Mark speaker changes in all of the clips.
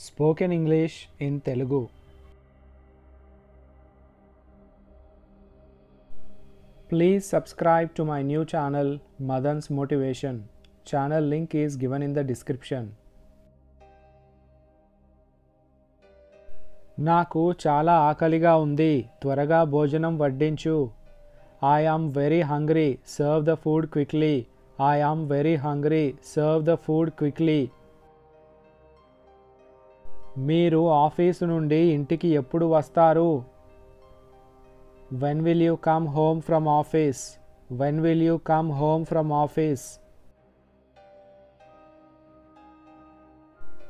Speaker 1: Spoken English in Telugu. Please subscribe to my new channel Madan's motivation. Channel link is given in the description. నాకు చాలా ఆకలిగా ఉంది. త్వరగా భోజనం వడ్డించు. I am very hungry serve the food quickly I am very hungry serve the food quickly మీరు office నుండి ఇంటికి ఎప్పుడు వస్తారు? When will you come home from office when will you come home from office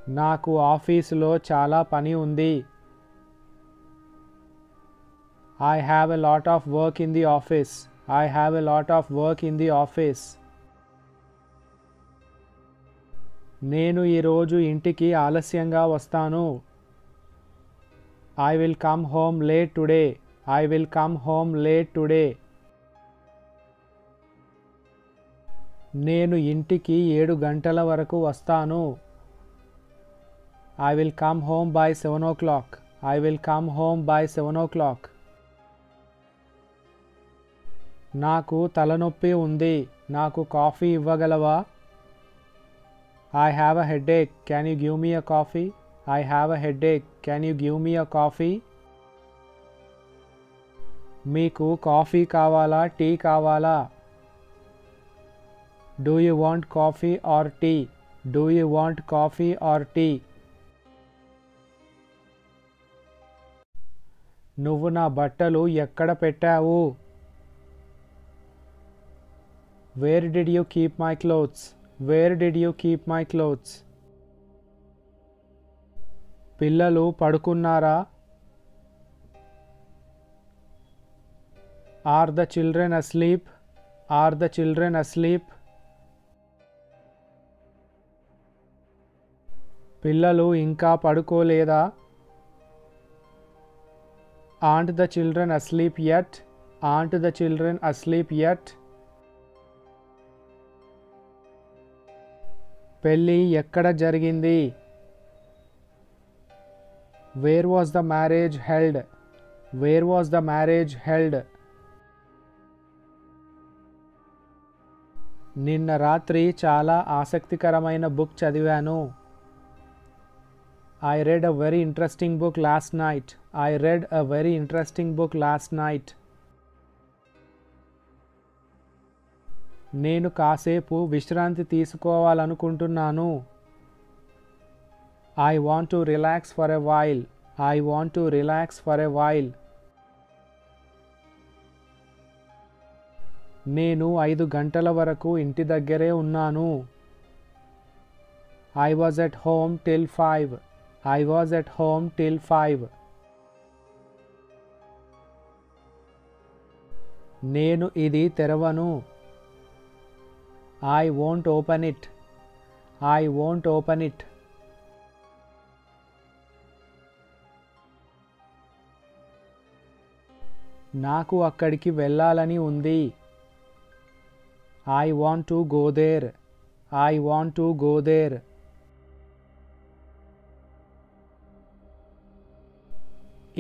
Speaker 1: నాకు ఆఫీసులో చాలా పని ఉంది. I have a lot of work in the office I have a lot of work in the office నేను ఈరోజు ఇంటికి ఆలస్యంగా వస్తాను. I will come home late today I will come home late today నేను ఇంటికి ఏడు గంటల వరకు వస్తాను. I will come home by seven o'clock I will come home by seven o'clock నాకు తలనొప్పి ఉంది. నాకు కాఫీ ఇవ్వగలవా? I have a headache can you give me a coffee I have a headache can you give me a coffee మీకు coffee కావాలా? Tea కావాలా? Do you want coffee or tea do you want coffee or tea నువ్వు నా బట్టలు ఎక్కడ పెట్టావు? Where did you keep my clothes where did you keep my clothes? పిల్లలు పడుకున్నారా are the children asleep are the children asleep పిల్లలు ఇంకా పడుకోలేదా aren't the children asleep yet aren't the children asleep yet పెళ్ళి ఎక్కడ జరిగింది? Where was the marriage held where was the marriage held నిన్న రాత్రి చాలా ఆసక్తికరమైన బుక్ చదివాను. I read a very interesting book last night I read a very interesting book last night నేను కాసేపు విశ్రాంతి తీసుకోవాలనుకుంటున్నాను. I want to relax for a while I want to relax for a while నేను ఐదు గంటల వరకు ఇంటి దగ్గరే ఉన్నాను. I was at home till five I was at home till five నేను ఇది తెరవను. I won't open it I won't open it నాకు అక్కడికి వెళ్ళాలని ఉంది. I want to go there I want to go there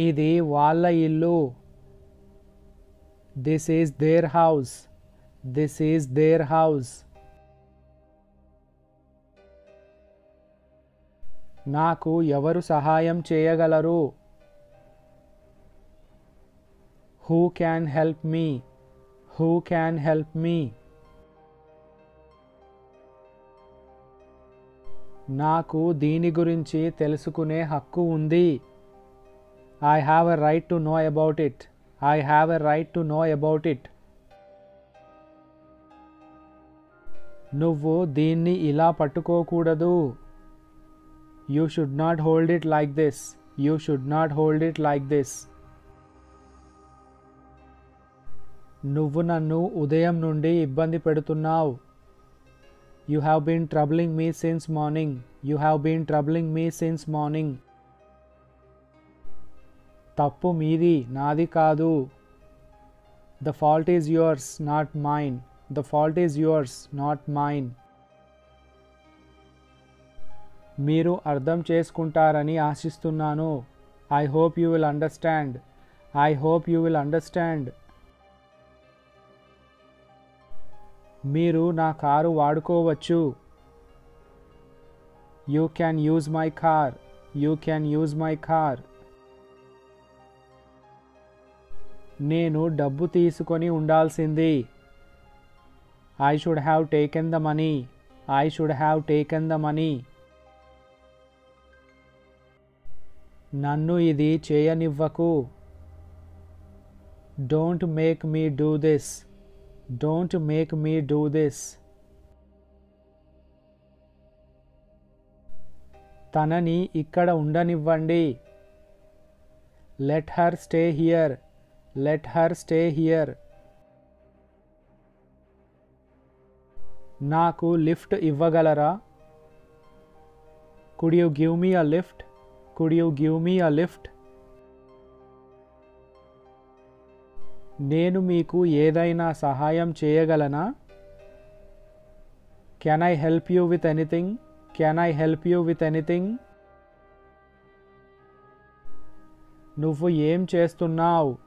Speaker 1: ఇది వాళ్ళ ఇల్లు. This is their house this is their house నాకు ఎవరు సహాయం చేయగలరు? Who can help me who can help me నాకు దీని గురించి తెలుసుకునే హక్కు ఉంది. I have a right to know about it I have a right to know about it నువ్వు దీన్ని ఇలా పట్టుకోకూడదు. You should not hold it like this you should not hold it like this నువ్వు నన్ను ఉదయం నుండి ఇబ్బంది పెడుతున్నావు. You have been troubling me since morning you have been troubling me since morning తప్పు మీది నాది కాదు. The fault is yours not mine the fault is yours not mine మీరు అర్థం చేసుకుంటారని ఆశిస్తున్నాను. I hope you will understand I hope you will understand మీరు నా కారు వాడుకోవచ్చు. You can use my car you can use my car నేను డబ్బు తీసుకొని ఉండాల్సింది. I should have taken the money I should have taken the money నన్ను ఇది చేయనివ్వకు. Don't make me do this don't make me do this తనని ఇక్కడ ఉండనివ్వండి. Let her stay here let her stay here నాకు లిఫ్ట్ ఇవ్వగలరా? Could you give me a lift could you give me a lift నేను మీకు ఏదైనా సహాయం చేయగలనా? Can I help you with anything can I help you with anything నువ్వు ఏం చేస్తున్నావు?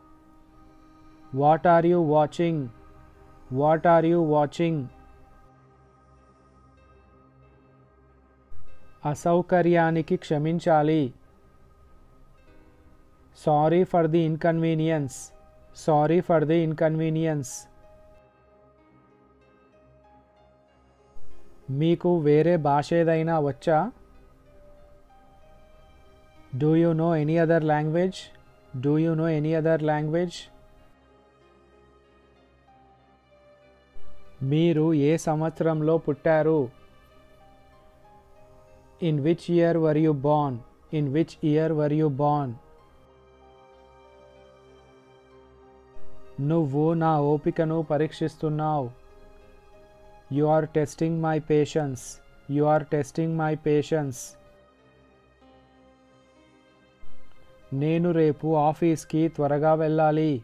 Speaker 1: What are you watching what are you watching అసౌకర్యానికి క్షమించాలి. Sorry for the inconvenience sorry for the inconvenience మీకు వేరే భాష ఏదైనా వచ్చా? Do you know any other language do you know any other language మీరు ఏ సంవత్సరంలో పుట్టారు? In which year were you born in which year were you born నువ్వు నా ఓపికను పరీక్షిస్తున్నావు. You are testing my patience you are testing my patience నేను రేపు ఆఫీస్కి త్వరగా వెళ్ళాలి.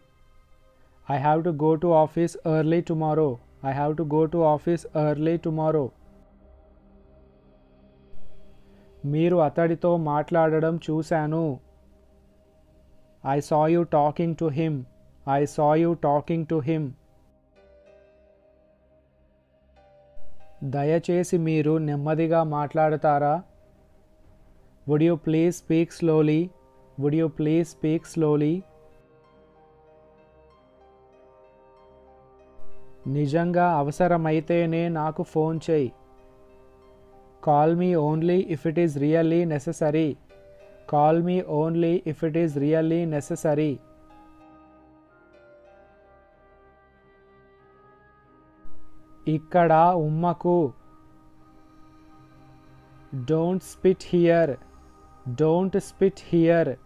Speaker 1: I have to go to office early tomorrow I have to go to office early tomorrow మీరు అతడితో మాట్లాడడం చూశాను. I saw you talking to him I saw you talking to him దయచేసి మీరు నెమ్మదిగా మాట్లాడతారా? Would you please speak slowly would you please speak slowly నిజంగా అవసరమైతేనే నాకు ఫోన్ చేయి. call me only if it is really necessary. Call me only if it is really necessary. Ikkada ummaku. Don't spit here. Don't spit here.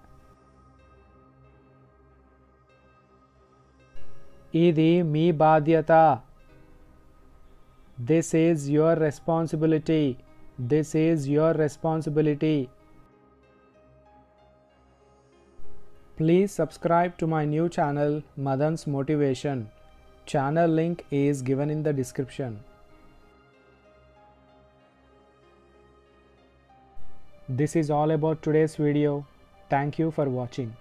Speaker 1: Idi mee baadhyata this is your responsibility. This is your responsibility. Please subscribe to my new channel Madan's Motivation. Channel link is given in the description. This is all about today's video. Thank you for watching.